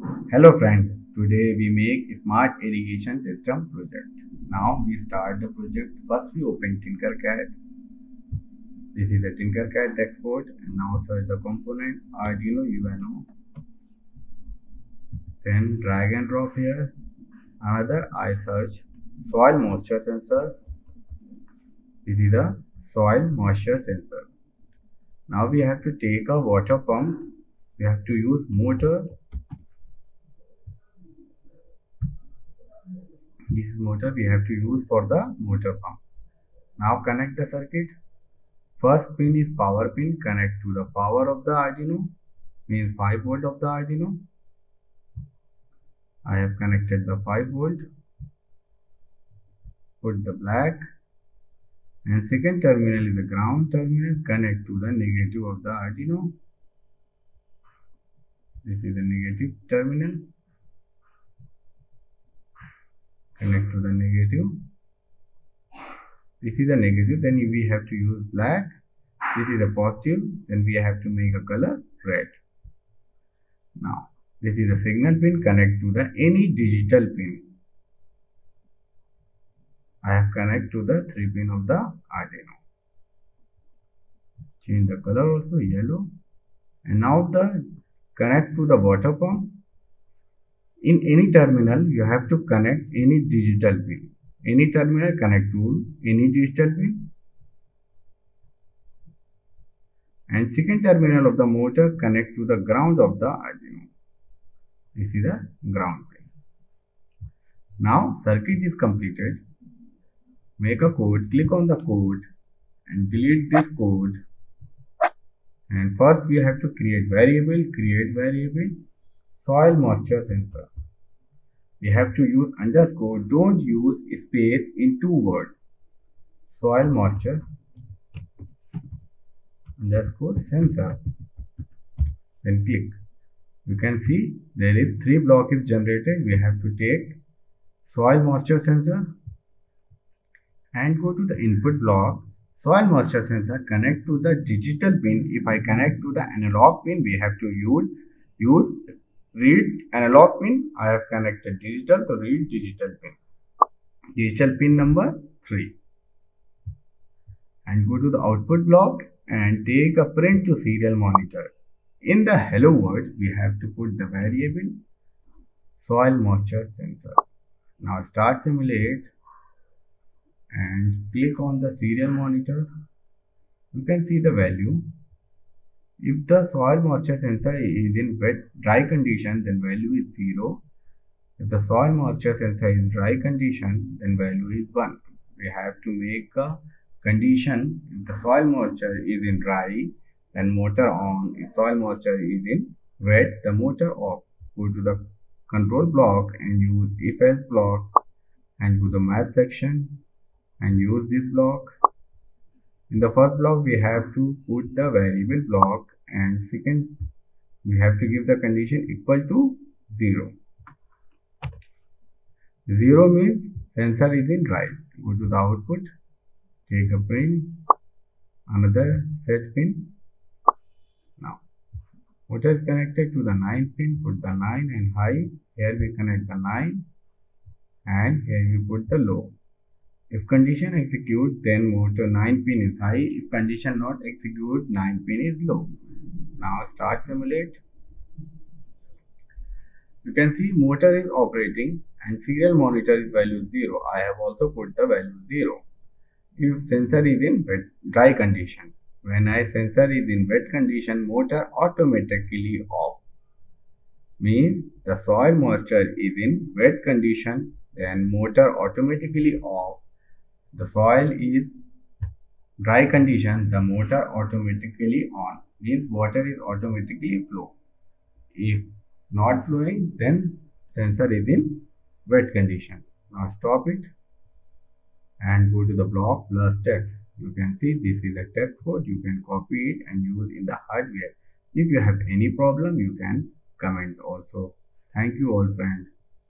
Hello friends, today we make smart irrigation system project. Now we start the project. First we open Tinkercad. This is the Tinkercad export and now search the component Arduino UNO. Then drag and drop here. Another I search soil moisture sensor. This is the soil moisture sensor. Now we have to take a water pump. We have to use motor this is motor we have to use for the motor pump. Now connect the circuit. First pin is power pin connect to the power of the arduino means 5 volt of the arduino. I have connected the 5 volt put the black and second terminal is the ground terminal connect to the negative of the arduino. This is the negative terminal connect to the negative. This is a negative then we have to use black. This is a positive then we have to make a color red. Now this is a signal pin connect to the any digital pin. I have connect to the 3 pin of the Arduino. Change the color also yellow. And now the connect to the water pump in any terminal you have to connect any digital pin. Any terminal connect to any digital pin. And second terminal of the motor connect to the ground of the Arduino. This is the ground pin. Now circuit is completed. Make a code click on the code and delete this code. And first we have to create variable create variable soil moisture sensor. We have to use underscore, don't use space in two words. Soil moisture underscore sensor. Then click. You can see there is three block is generated. We have to take soil moisture sensor and go to the input block. Soil moisture sensor connect to the digital pin. If I connect to the analog pin, we have to use use read analog pin I have connected digital to read digital pin. Digital pin number 3 and go to the output block and take a print to serial monitor. In the hello world we have to put the variable soil moisture sensor. Now start simulate and click on the serial monitor. You can see the value if the soil moisture sensor is in wet dry condition, then value is 0. If the soil moisture sensor is dry condition, then value is 1. We have to make a condition if the soil moisture is in dry, then motor on. If soil moisture is in wet, the motor off. Go to the control block and use if else block and go to the math section and use this block in the first block, we have to put the variable block and second, we have to give the condition equal to 0. 0 means sensor is in right. Go to the output, take a print, another set pin. Now, motor is connected to the 9 pin, put the 9 and high. Here we connect the 9 and here we put the low. If condition execute, then motor 9 pin is high. If condition not execute, 9 pin is low. Now start simulate. You can see motor is operating and serial monitor is value 0. I have also put the value 0. If sensor is in wet, dry condition. When I sensor is in wet condition, motor automatically off. Means the soil moisture is in wet condition, then motor automatically off the soil is dry condition, the motor automatically on, means water is automatically flow. If not flowing, then sensor is in wet condition. Now stop it and go to the block plus text. You can see this is a text code. You can copy it and use in the hardware. If you have any problem, you can comment also. Thank you all friends.